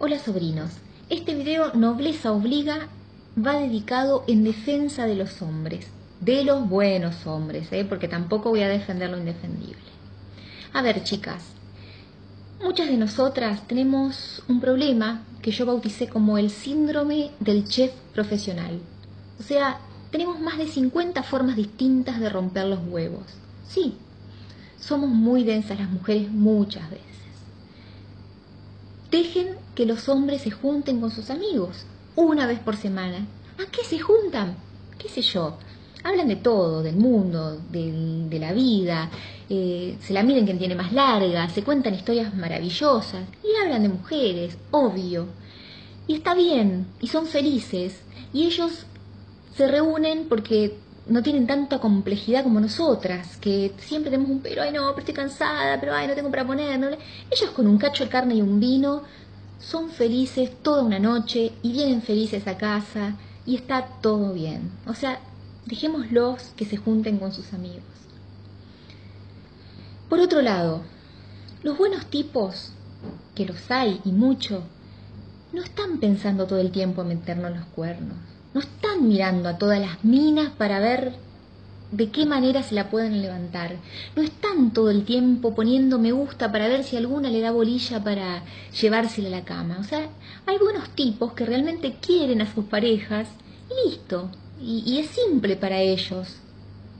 Hola sobrinos, este video Nobleza Obliga va dedicado en defensa de los hombres, de los buenos hombres, ¿eh? porque tampoco voy a defender lo indefendible. A ver chicas, muchas de nosotras tenemos un problema que yo bauticé como el síndrome del chef profesional. O sea, tenemos más de 50 formas distintas de romper los huevos. Sí, somos muy densas las mujeres muchas veces. Dejen que los hombres se junten con sus amigos una vez por semana. ¿A qué se juntan? ¿Qué sé yo? Hablan de todo, del mundo, de la vida, eh, se la miren quien tiene más larga, se cuentan historias maravillosas y hablan de mujeres, obvio. Y está bien, y son felices, y ellos se reúnen porque no tienen tanta complejidad como nosotras, que siempre tenemos un pero, ay no, pero estoy cansada, pero ay no tengo para poner. Ellos con un cacho de carne y un vino son felices toda una noche y vienen felices a casa y está todo bien. O sea, dejémoslos que se junten con sus amigos. Por otro lado, los buenos tipos, que los hay y mucho, no están pensando todo el tiempo en meternos los cuernos no están mirando a todas las minas para ver de qué manera se la pueden levantar. No están todo el tiempo poniendo me gusta para ver si alguna le da bolilla para llevársela a la cama. O sea, hay buenos tipos que realmente quieren a sus parejas y listo. Y, es simple para ellos.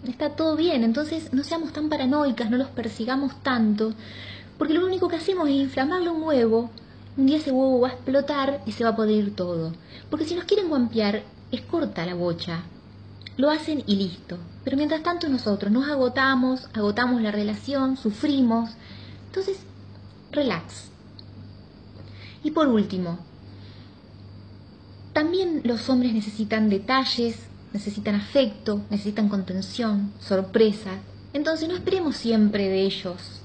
Está todo bien. Entonces no seamos tan paranoicas, no los persigamos tanto. Porque lo único que hacemos es inflamarle un huevo. Un día ese huevo va a explotar y se va a poder ir todo. Porque si nos quieren guampear, es corta la bocha. Lo hacen y listo. Pero mientras tanto nosotros nos agotamos, agotamos la relación, sufrimos. Entonces, relax. Y por último, también los hombres necesitan detalles, necesitan afecto, necesitan contención, sorpresa. Entonces no esperemos siempre de ellos.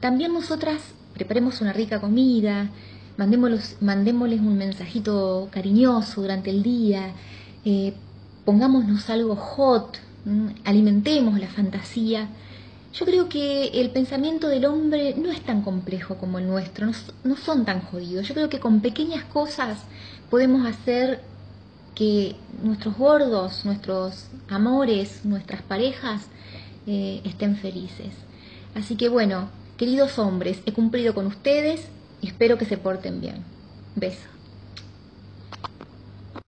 También nosotras preparemos una rica comida, mandémosles un mensajito cariñoso durante el día, eh, pongámonos algo hot, alimentemos la fantasía. Yo creo que el pensamiento del hombre no es tan complejo como el nuestro, no, son tan jodidos. Yo creo que con pequeñas cosas podemos hacer que nuestros gordos, nuestros amores, nuestras parejas eh, estén felices. Así que bueno, queridos hombres, he cumplido con ustedes espero que se porten bien. Beso.